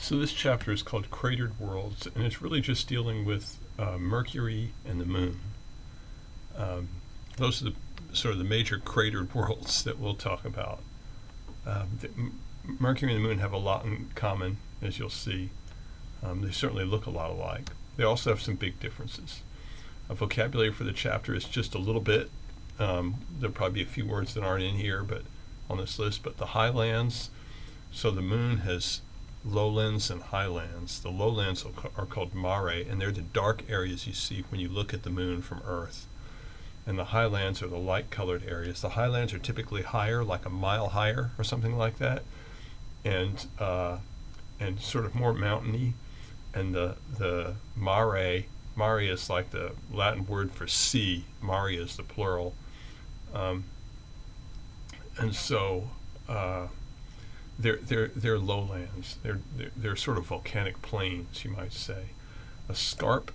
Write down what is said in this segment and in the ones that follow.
So this chapter is called Cratered Worlds, and it's really just dealing with uh, Mercury and the Moon. Um, those are the sort of the major cratered worlds that we'll talk about. Um, the, Mercury and the Moon have a lot in common, as you'll see. Um, they certainly look a lot alike. They also have some big differences. A vocabulary for the chapter is just a little bit. Um, there'll probably be a few words that aren't in here, but on this list. But the highlands. So the Moon has lowlands and highlands. The lowlands are called mare, and they're the dark areas you see when you look at the moon from Earth. And the highlands are the light colored areas. The highlands are typically higher, like a mile higher or something like that, and uh, and sort of more mountainy. And the the mare mare is like the Latin word for sea. Mare is the plural. Um, and so uh, they're, they're, they're lowlands. They're, they're, they're sort of volcanic plains, you might say. A scarp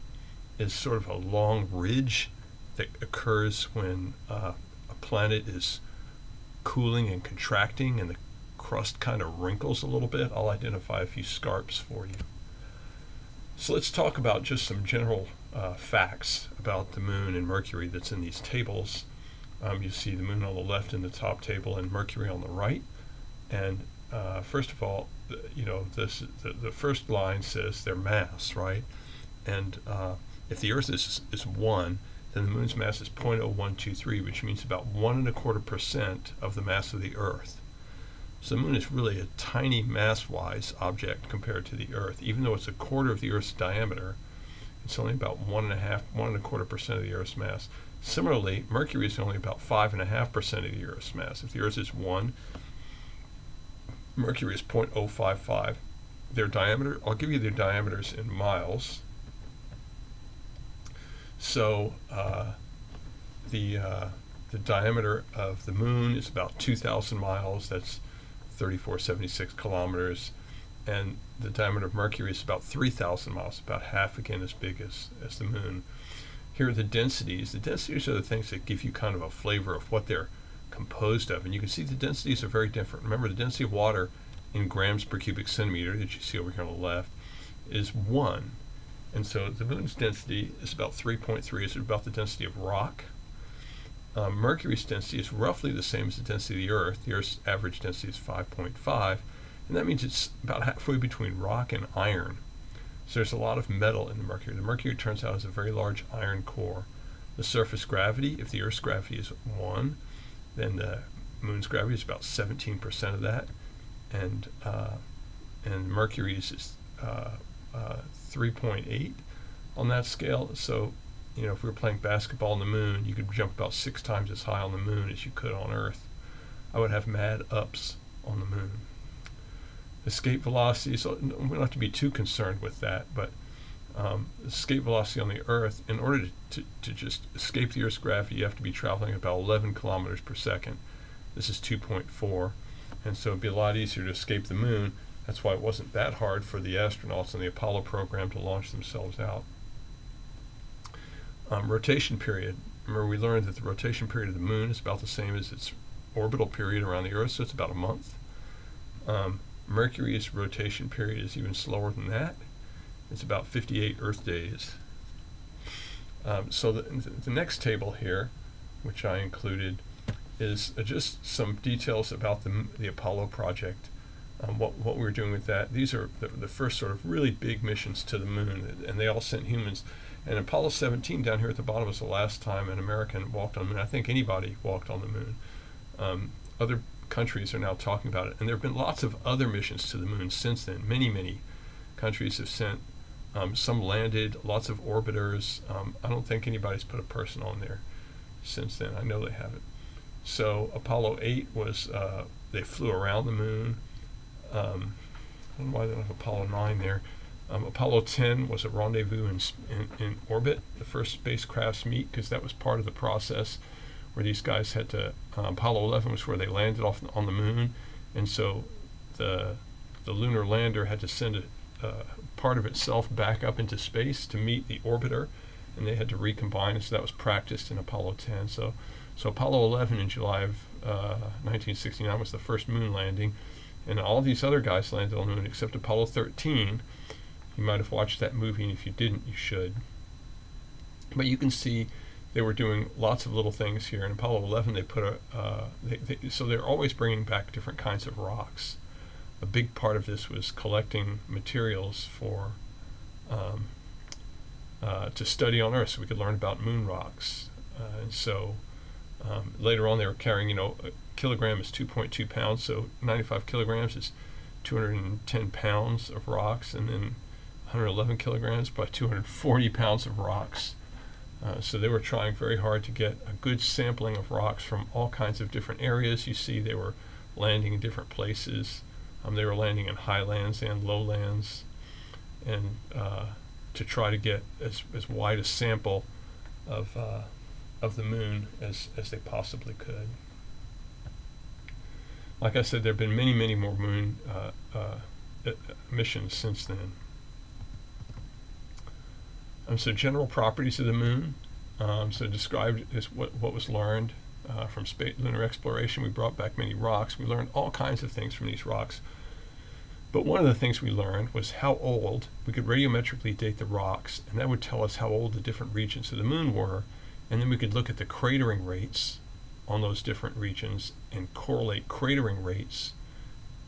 is sort of a long ridge that occurs when uh, a planet is cooling and contracting and the crust kind of wrinkles a little bit. I'll identify a few scarps for you. So let's talk about just some general uh, facts about the moon and Mercury that's in these tables. Um, you see the moon on the left in the top table and Mercury on the right. And uh, first of all, you know, this the, the first line says their mass, right? And uh, if the Earth is is one, then the Moon's mass is 0.0123, which means about one and a quarter percent of the mass of the Earth. So the Moon is really a tiny mass-wise object compared to the Earth, even though it's a quarter of the Earth's diameter. It's only about one and a half, one and a quarter percent of the Earth's mass. Similarly, Mercury is only about five and a half percent of the Earth's mass. If the Earth is one, Mercury is 0.055. Their diameter, I'll give you their diameters in miles. So uh, the, uh, the diameter of the moon is about 2,000 miles. That's 3476 kilometers. And the diameter of Mercury is about 3,000 miles, about half again as big as, as the moon. Here are the densities. The densities are the things that give you kind of a flavor of what they're composed of. And you can see the densities are very different. Remember, the density of water in grams per cubic centimeter that you see over here on the left is 1. And so the moon's density is about 3.3. It's about the density of rock. Um, Mercury's density is roughly the same as the density of the Earth. The Earth's average density is 5.5. And that means it's about halfway between rock and iron. So there's a lot of metal in the Mercury. The Mercury turns out has a very large iron core. The surface gravity, if the Earth's gravity is 1, then the moon's gravity is about 17% of that, and uh, and Mercury's is uh, uh, 3.8 on that scale. So, you know, if we were playing basketball on the moon, you could jump about six times as high on the moon as you could on Earth. I would have mad ups on the moon. Escape velocity, so we don't have to be too concerned with that, but um, escape velocity on the Earth, in order to, to, to, just escape the Earth's gravity, you have to be traveling about 11 kilometers per second. This is 2.4, and so it'd be a lot easier to escape the moon. That's why it wasn't that hard for the astronauts in the Apollo program to launch themselves out. Um, rotation period. Remember, we learned that the rotation period of the moon is about the same as its orbital period around the Earth, so it's about a month. Um, Mercury's rotation period is even slower than that. It's about 58 Earth days. Um, so the, the next table here, which I included, is just some details about the, the Apollo project, um, what, what we are doing with that. These are the, the first sort of really big missions to the moon, and they all sent humans. And Apollo 17 down here at the bottom was the last time an American walked on the moon. I think anybody walked on the moon. Um, other countries are now talking about it, and there have been lots of other missions to the moon since then. Many, many countries have sent um, some landed, lots of orbiters. Um, I don't think anybody's put a person on there since then. I know they haven't. So Apollo 8 was, uh, they flew around the moon. Um, I don't know why they don't have Apollo 9 there. Um, Apollo 10 was a rendezvous in, in, in orbit, the first spacecrafts meet, because that was part of the process where these guys had to, uh, Apollo 11 was where they landed off on the moon. And so the, the lunar lander had to send a, uh, part of itself back up into space to meet the orbiter, and they had to recombine. So that was practiced in Apollo 10. So, so Apollo 11 in July of uh, 1969 was the first moon landing, And all these other guys landed on the moon except Apollo 13. You might have watched that movie, and if you didn't, you should. But you can see they were doing lots of little things here. In Apollo 11, they put a uh, they, they, so they're always bringing back different kinds of rocks. A big part of this was collecting materials for um, uh, to study on Earth, so we could learn about moon rocks. Uh, and so um, later on, they were carrying, you know, a kilogram is 2.2 pounds, so 95 kilograms is 210 pounds of rocks, and then 111 kilograms by 240 pounds of rocks. Uh, so they were trying very hard to get a good sampling of rocks from all kinds of different areas. You see, they were landing in different places. Um, they were landing in highlands and lowlands, and uh, to try to get as, as wide a sample of uh, of the moon as, as they possibly could. Like I said, there have been many, many more moon uh, uh, missions since then. Um, so general properties of the moon. Um, so described is what, what was learned uh, from space, lunar exploration. We brought back many rocks. We learned all kinds of things from these rocks. But one of the things we learned was how old we could radiometrically date the rocks, and that would tell us how old the different regions of the moon were. And then we could look at the cratering rates on those different regions and correlate cratering rates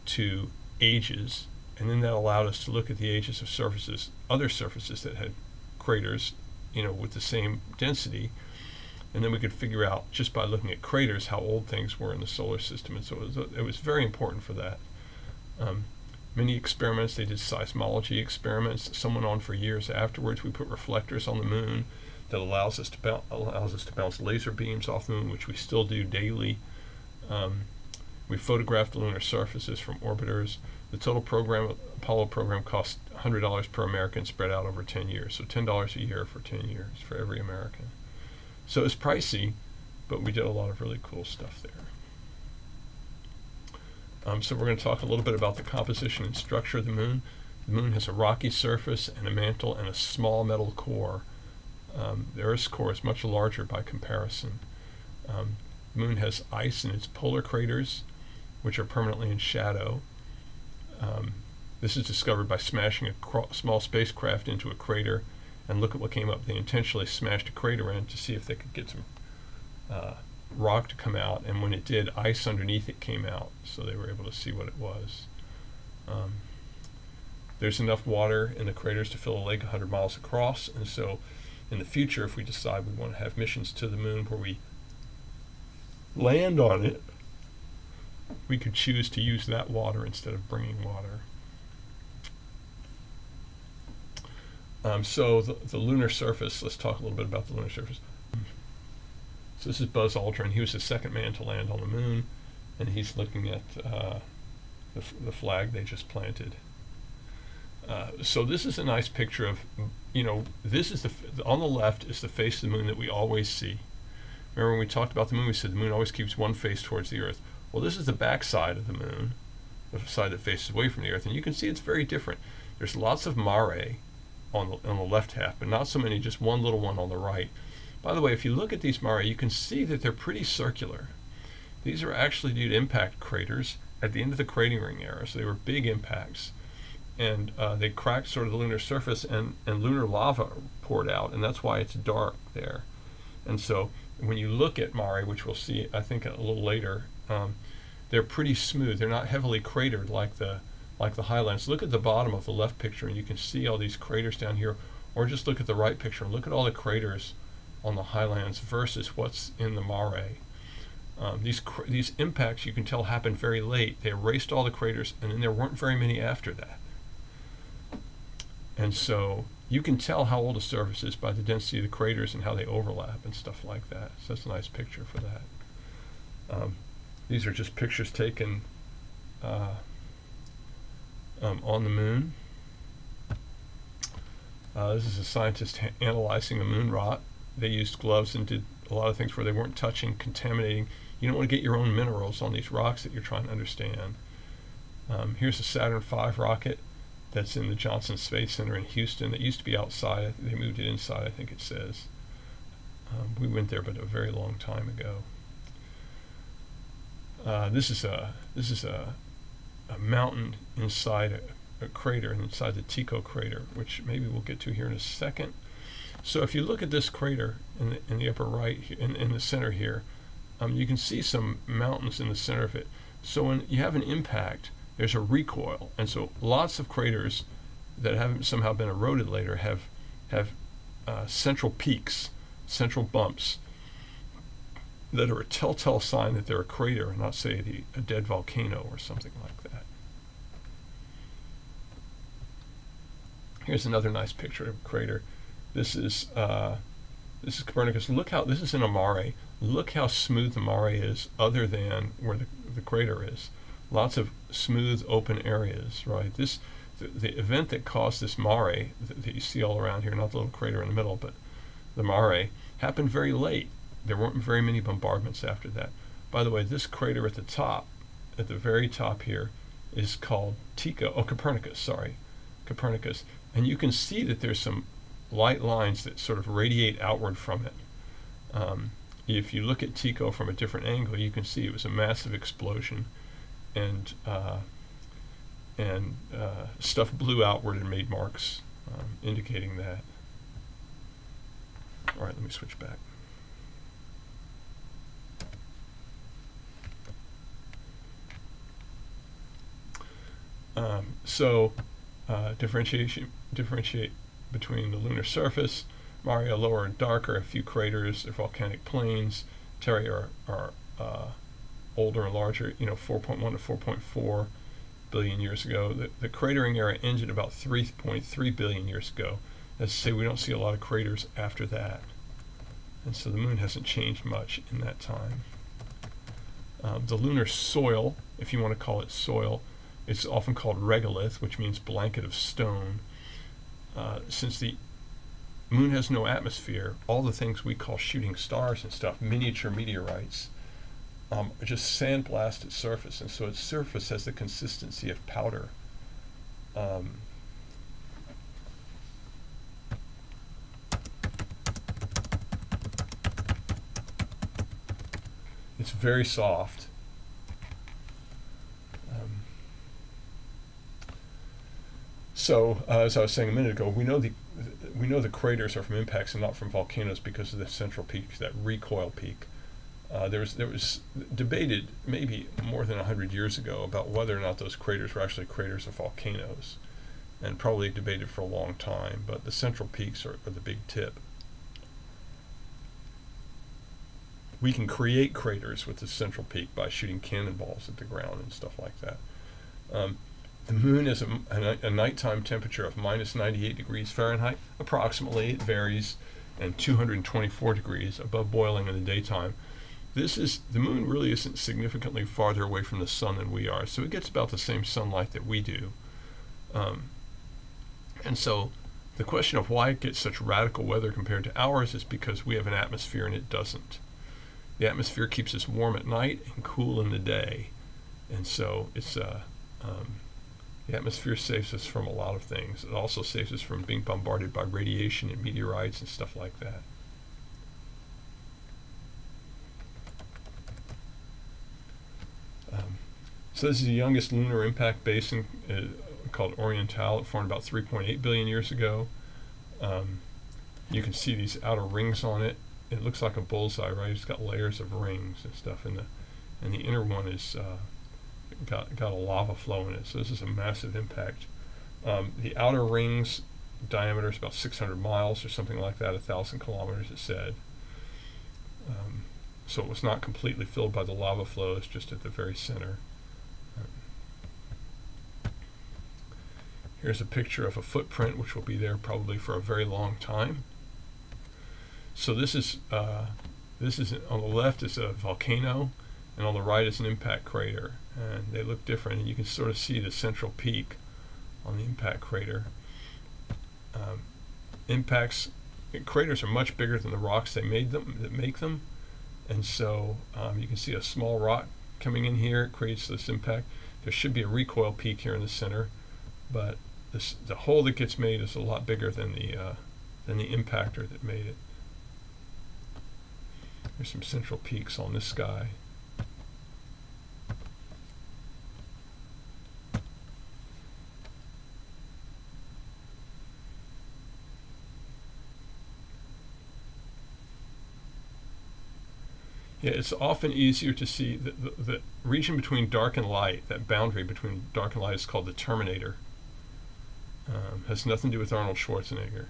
to ages. And then that allowed us to look at the ages of surfaces, other surfaces that had craters, you know, with the same density. And then we could figure out just by looking at craters how old things were in the solar system. And so it was, it was very important for that. Um, many experiments. They did seismology experiments. Some went on for years afterwards. We put reflectors on the moon that allows us to allows us to bounce laser beams off the moon, which we still do daily. Um, we photographed the lunar surfaces from orbiters. The total program, Apollo program, cost $100 per American, spread out over 10 years. So $10 a year for 10 years for every American. So it's pricey, but we did a lot of really cool stuff there. Um, so we're going to talk a little bit about the composition and structure of the moon. The moon has a rocky surface and a mantle and a small metal core. Um, the Earth's core is much larger by comparison. Um, the moon has ice in its polar craters, which are permanently in shadow. Um, this is discovered by smashing a small spacecraft into a crater, and look at what came up. They intentionally smashed a crater in to see if they could get some uh, rock to come out, and when it did, ice underneath it came out, so they were able to see what it was. Um, there's enough water in the craters to fill a lake 100 miles across, and so in the future, if we decide we want to have missions to the moon where we land on it, we could choose to use that water instead of bringing water. Um, so the, the lunar surface, let's talk a little bit about the lunar surface. So this is Buzz Aldrin. He was the second man to land on the moon, and he's looking at uh, the, the, flag they just planted. Uh, so this is a nice picture of, you know, this is the on the left is the face of the moon that we always see. Remember when we talked about the moon, we said the moon always keeps one face towards the Earth. Well, this is the back side of the moon, the side that faces away from the Earth, and you can see it's very different. There's lots of mare on the, on the left half, but not so many, just one little one on the right. By the way, if you look at these mare, you can see that they're pretty circular. These are actually due to impact craters at the end of the cratering era, so they were big impacts. And uh, they cracked sort of the lunar surface, and, and lunar lava poured out, and that's why it's dark there. And so when you look at mare, which we'll see, I think, a little later, um, they're pretty smooth. They're not heavily cratered like the like the highlands. Look at the bottom of the left picture, and you can see all these craters down here. Or just look at the right picture and look at all the craters on the highlands versus what's in the mare. Um, these these impacts you can tell happened very late. They erased all the craters, and then there weren't very many after that. And so you can tell how old a surface is by the density of the craters and how they overlap and stuff like that. So that's a nice picture for that. Um, these are just pictures taken uh, um, on the moon. Uh, this is a scientist analyzing a moon rock they used gloves and did a lot of things where they weren't touching, contaminating. You don't want to get your own minerals on these rocks that you're trying to understand. Um, here's a Saturn V rocket that's in the Johnson Space Center in Houston. It used to be outside. They moved it inside, I think it says. Um, we went there, but a very long time ago. Uh, this is a this is a a mountain inside a, a crater, inside the Tycho crater, which maybe we'll get to here in a second. So if you look at this crater in the, in the upper right, in, in the center here, um, you can see some mountains in the center of it. So when you have an impact, there's a recoil, and so lots of craters that haven't somehow been eroded later have have uh, central peaks, central bumps that are a telltale sign that they're a crater and not say the, a dead volcano or something like that. Here's another nice picture of a crater. This is uh, this is Copernicus. Look how this is in a mare. Look how smooth the mare is, other than where the, the crater is. Lots of smooth, open areas. Right. This the, the event that caused this mare that, that you see all around here, not the little crater in the middle, but the mare, happened very late. There weren't very many bombardments after that. By the way, this crater at the top, at the very top here, is called Tycho, oh, Copernicus, sorry, Copernicus. And you can see that there's some light lines that sort of radiate outward from it. Um, if you look at Tycho from a different angle, you can see it was a massive explosion, and uh, and uh, stuff blew outward and made marks, um, indicating that. All right, let me switch back. Um, so uh, differentiation differentiate between the lunar surface, Maria lower and darker, a few craters, they're volcanic plains. Terra are, are uh, older and larger, you know, 4.1 to 4.4 billion years ago. The, the cratering era ended about 3.3 billion years ago. To say, we don't see a lot of craters after that. And so the moon hasn't changed much in that time. Um, the lunar soil, if you want to call it soil, it's often called regolith, which means blanket of stone. Uh, since the moon has no atmosphere, all the things we call shooting stars and stuff, miniature meteorites, um, are just sandblasted surface, and so its surface has the consistency of powder. Um, it's very soft So, uh, as I was saying a minute ago, we know the we know the craters are from impacts and not from volcanoes because of the central peak, that recoil peak. Uh, there was there was debated maybe more than hundred years ago about whether or not those craters were actually craters of volcanoes, and probably debated for a long time. But the central peaks are, are the big tip. We can create craters with the central peak by shooting cannonballs at the ground and stuff like that. Um, the moon is a, a, a, nighttime temperature of minus 98 degrees Fahrenheit, approximately. It varies, and 224 degrees above boiling in the daytime. This is the moon really isn't significantly farther away from the sun than we are, so it gets about the same sunlight that we do. Um, and so the question of why it gets such radical weather compared to ours is because we have an atmosphere and it doesn't. The atmosphere keeps us warm at night and cool in the day, and so it's uh, um, the atmosphere saves us from a lot of things. It also saves us from being bombarded by radiation and meteorites and stuff like that. Um, so this is the youngest lunar impact basin uh, called Oriental. It formed about 3.8 billion years ago. Um, you can see these outer rings on it. It looks like a bullseye, right? It's got layers of rings and stuff, and the and the inner one is uh, got, got a lava flow in it. So this is a massive impact. Um, the outer ring's diameter is about 600 miles or something like that, thousand kilometers it said. Um, so it was not completely filled by the lava flows, just at the very center. Here's a picture of a footprint which will be there probably for a very long time. So this is uh, this is on the left is a volcano, and on the right is an impact crater and they look different. And you can sort of see the central peak on the impact crater. Um, impacts craters are much bigger than the rocks they made them that make them, and so um, you can see a small rock coming in here. Creates this impact. There should be a recoil peak here in the center, but this, the hole that gets made is a lot bigger than the uh, than the impactor that made it. There's some central peaks on this guy. Yeah, it's often easier to see the, the, the, region between dark and light, that boundary between dark and light is called the terminator. Um, has nothing to do with Arnold Schwarzenegger.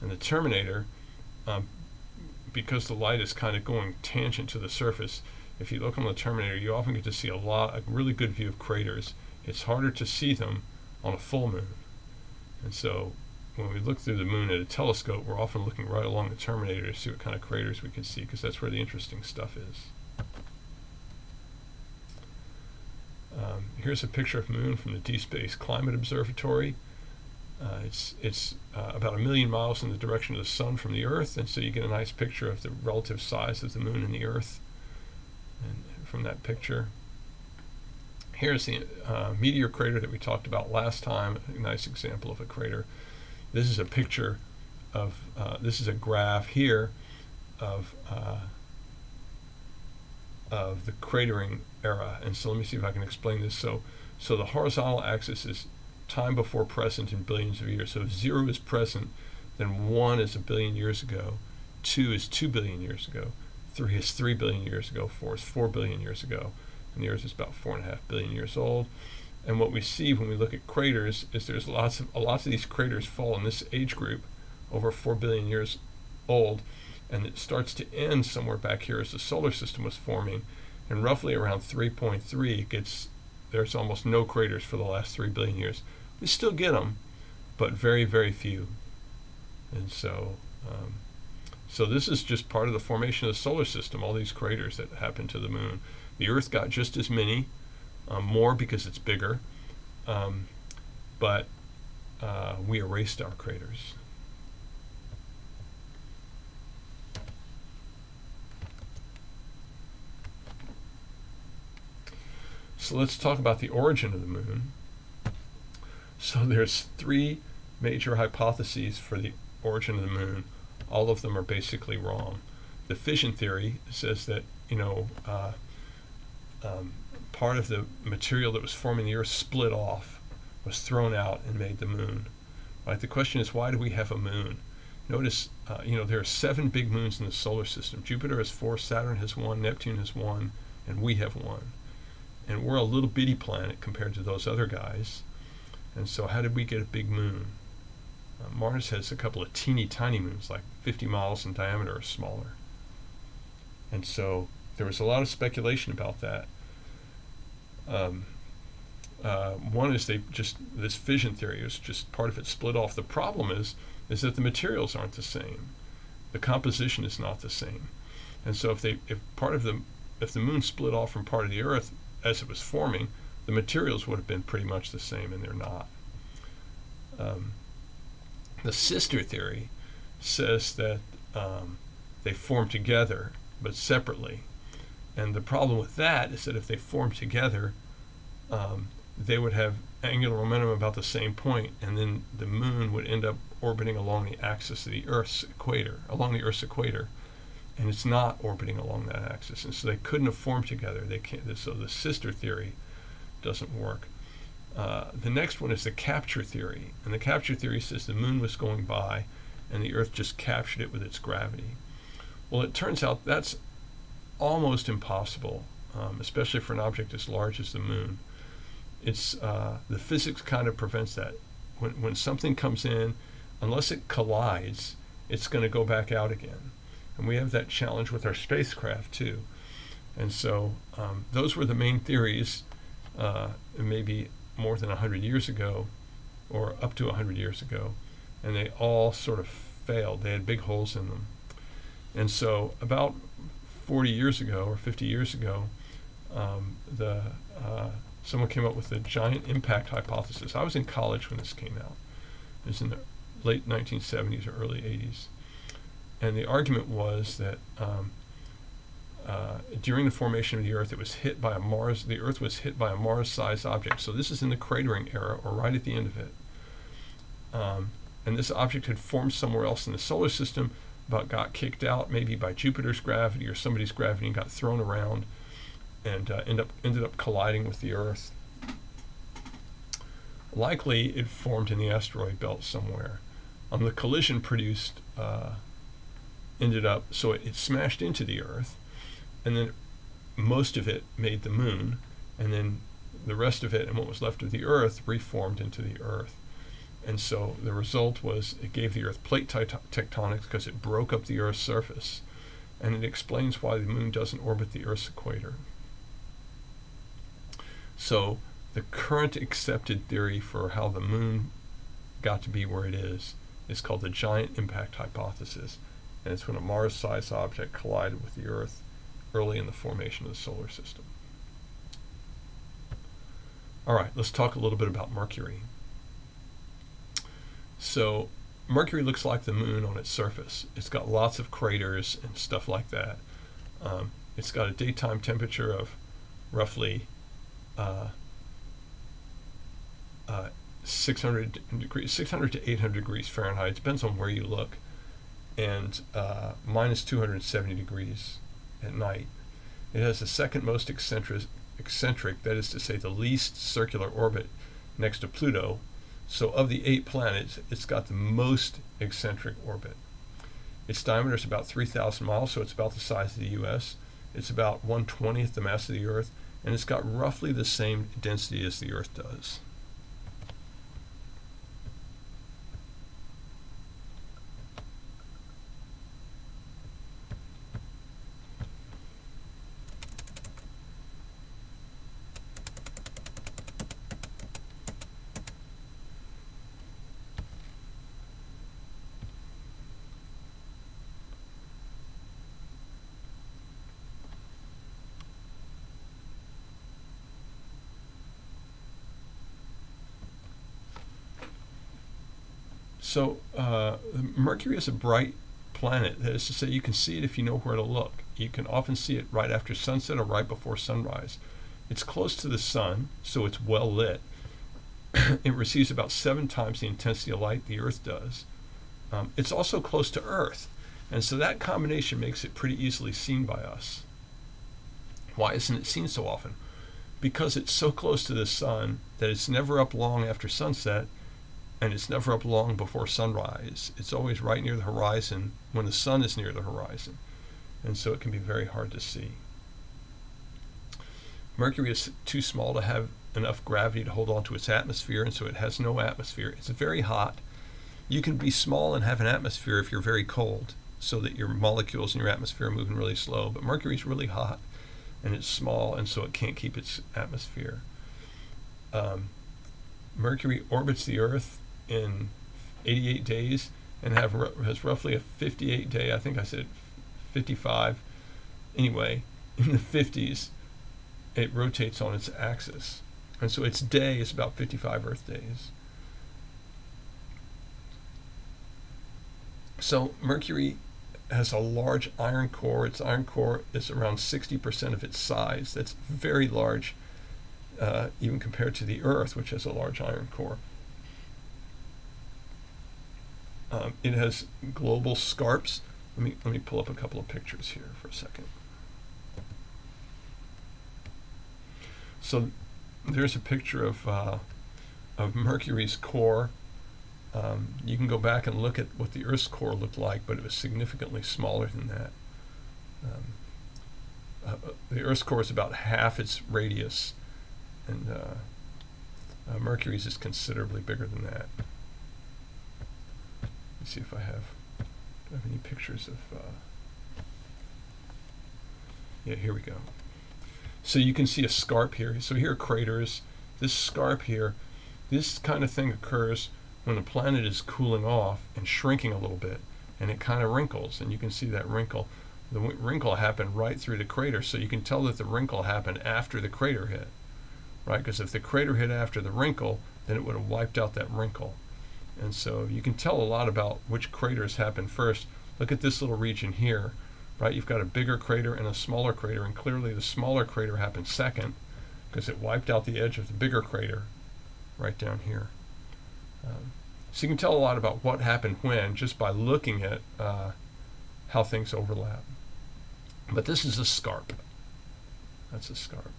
And the terminator, um, because the light is kind of going tangent to the surface, if you look on the terminator, you often get to see a lot, a really good view of craters. It's harder to see them on a full moon. And so when we look through the moon at a telescope, we're often looking right along the terminator to see what kind of craters we can see, because that's where the interesting stuff is. Um, here's a picture of the moon from the Deep Space Climate Observatory. Uh, it's it's uh, about a million miles in the direction of the sun from the Earth, and so you get a nice picture of the relative size of the moon and the Earth. And from that picture, here's the uh, meteor crater that we talked about last time. A nice example of a crater. This is a picture of, uh, this is a graph here of, uh, of the cratering era. And so let me see if I can explain this. So, so the horizontal axis is time before present in billions of years. So if zero is present, then one is a billion years ago, two is two billion years ago, three is three billion years ago, four is four billion years ago, and the Earth is about four and a half billion years old. And what we see when we look at craters is there's lots of lots of these craters fall in this age group, over four billion years old, and it starts to end somewhere back here as the solar system was forming, and roughly around 3.3 it gets there's almost no craters for the last three billion years. We still get them, but very very few. And so. Um, so this is just part of the formation of the solar system, all these craters that happen to the moon. The Earth got just as many, um, more because it's bigger, um, but uh, we erased our craters. So let's talk about the origin of the moon. So there's three major hypotheses for the origin of the moon. All of them are basically wrong. The fission theory says that you know uh, um, part of the material that was forming the Earth split off, was thrown out and made the moon. Right? The question is, why do we have a moon? Notice, uh, you know, there are seven big moons in the solar system. Jupiter has four, Saturn has one, Neptune has one, and we have one. And we're a little bitty planet compared to those other guys. And so, how did we get a big moon? Uh, Mars has a couple of teeny tiny moons, like 50 miles in diameter or smaller. And so, there was a lot of speculation about that. Um, uh, one is they just this fission theory is just part of it split off. The problem is is that the materials aren't the same, the composition is not the same, and so if they if part of the if the moon split off from part of the Earth as it was forming, the materials would have been pretty much the same, and they're not. Um, the sister theory says that um, they form together but separately, and the problem with that is that if they form together, um, they would have angular momentum about the same point, and then the moon would end up orbiting along the axis of the Earth's equator, along the Earth's equator, and it's not orbiting along that axis, and so they couldn't have formed together. They can't. So the sister theory doesn't work. Uh, the next one is the capture theory, and the capture theory says the moon was going by, and the Earth just captured it with its gravity. Well, it turns out that's almost impossible, um, especially for an object as large as the moon. It's uh, the physics kind of prevents that. When when something comes in, unless it collides, it's going to go back out again, and we have that challenge with our spacecraft too. And so um, those were the main theories, uh, maybe more than 100 years ago, or up to 100 years ago, and they all sort of failed. They had big holes in them. And so about 40 years ago or 50 years ago, um, the uh, someone came up with the giant impact hypothesis. I was in college when this came out. It was in the late 1970s or early 80s, and the argument was that um, uh, during the formation of the Earth, it was hit by a Mars. The Earth was hit by a Mars-sized object. So this is in the cratering era, or right at the end of it. Um, and this object had formed somewhere else in the solar system, but got kicked out maybe by Jupiter's gravity or somebody's gravity and got thrown around and uh, end up, ended up colliding with the Earth. Likely it formed in the asteroid belt somewhere. Um, the collision produced uh, ended up, so it, it, smashed into the Earth and then most of it made the moon, and then the rest of it and what was left of the Earth reformed into the Earth. And so the result was it gave the Earth plate tectonics because it broke up the Earth's surface. And it explains why the moon doesn't orbit the Earth's equator. So the current accepted theory for how the moon got to be where it is is called the giant impact hypothesis. And it's when a Mars sized object collided with the Earth early in the formation of the solar system. All right, let's talk a little bit about Mercury. So, Mercury looks like the moon on its surface. It's got lots of craters and stuff like that. Um, it's got a daytime temperature of roughly uh, uh, 600 degrees, 600 to 800 degrees Fahrenheit. It depends on where you look, and uh, minus 270 degrees at night. It has the second most eccentric, eccentric, that is to say, the least circular orbit next to Pluto. So, of the eight planets, it's got the most eccentric orbit. Its diameter is about 3,000 miles, so it's about the size of the U.S. It's about 120th the mass of the Earth, and it's got roughly the same density as the Earth does. So uh, Mercury is a bright planet. That is to say, you can see it if you know where to look. You can often see it right after sunset or right before sunrise. It's close to the sun, so it's well lit. it receives about seven times the intensity of light the Earth does. Um, it's also close to Earth, and so that combination makes it pretty easily seen by us. Why isn't it seen so often? Because it's so close to the sun that it's never up long after sunset and it's never up long before sunrise. It's always right near the horizon when the sun is near the horizon, and so it can be very hard to see. Mercury is too small to have enough gravity to hold on to its atmosphere, and so it has no atmosphere. It's very hot. You can be small and have an atmosphere if you're very cold, so that your molecules in your atmosphere are moving really slow. But Mercury is really hot, and it's small, and so it can't keep its atmosphere. Um, Mercury orbits the Earth in 88 days and have has roughly a 58 day, I think I said 55. Anyway, in the 50s, it rotates on its axis. And so its day is about 55 Earth days. So Mercury has a large iron core. Its iron core is around 60% of its size. That's very large, uh, even compared to the Earth, which has a large iron core. Um, it has global scarps. Let me let me pull up a couple of pictures here for a second. So there's a picture of uh, of Mercury's core. Um, you can go back and look at what the Earth's core looked like, but it was significantly smaller than that. Um, uh, uh the Earth's core is about half its radius, and uh, uh, Mercury's is considerably bigger than that me see if I have, do I have any pictures of, uh, yeah, here we go. So you can see a scarp here. So here are craters. This scarp here, this kind of thing occurs when the planet is cooling off and shrinking a little bit, and it kind of wrinkles, and you can see that wrinkle. The wrinkle happened right through the crater, so you can tell that the wrinkle happened after the crater hit, right? Because if the crater hit after the wrinkle, then it would have wiped out that wrinkle. And so you can tell a lot about which craters happened first. Look at this little region here, right? You've got a bigger crater and a smaller crater, and clearly the smaller crater happened second because it wiped out the edge of the bigger crater right down here. Um, so you can tell a lot about what happened when just by looking at uh, how things overlap. But this is a scarp. That's a scarp.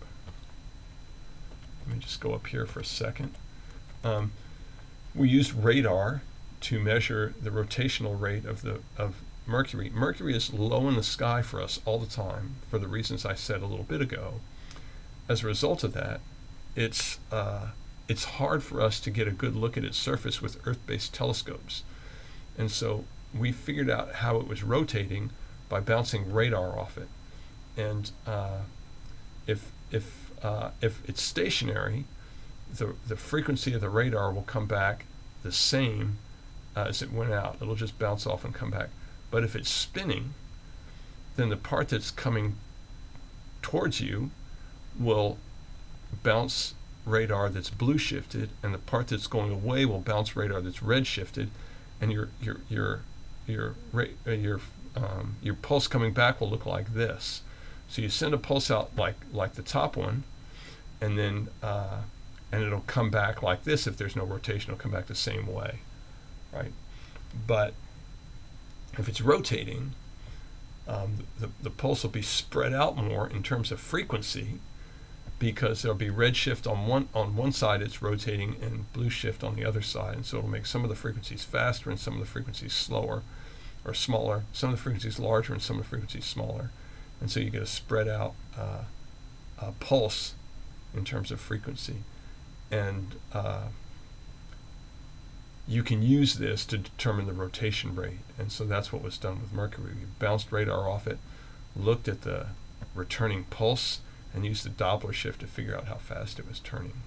Let me just go up here for a second. Um, we used radar to measure the rotational rate of the of Mercury. Mercury is low in the sky for us all the time for the reasons I said a little bit ago. As a result of that, it's uh, it's hard for us to get a good look at its surface with Earth-based telescopes, and so we figured out how it was rotating by bouncing radar off it. And uh, if if uh, if it's stationary, the the frequency of the radar will come back the same as it went out. It'll just bounce off and come back. But if it's spinning, then the part that's coming towards you will bounce radar that's blue shifted, and the part that's going away will bounce radar that's red shifted, and your your your your uh, your um, your pulse coming back will look like this. So you send a pulse out like like the top one, and then uh, and it'll come back like this if there's no rotation. It'll come back the same way, right? But if it's rotating, um, the, the pulse will be spread out more in terms of frequency because there'll be red shift on one on one side it's rotating and blue shift on the other side and so it'll make some of the frequencies faster and some of the frequencies slower or smaller some of the frequencies larger and some of the frequencies smaller and so you get a spread out uh, uh, pulse in terms of frequency and uh, you can use this to determine the rotation rate and so that's what was done with mercury we bounced radar off it looked at the returning pulse and used the Doppler shift to figure out how fast it was turning.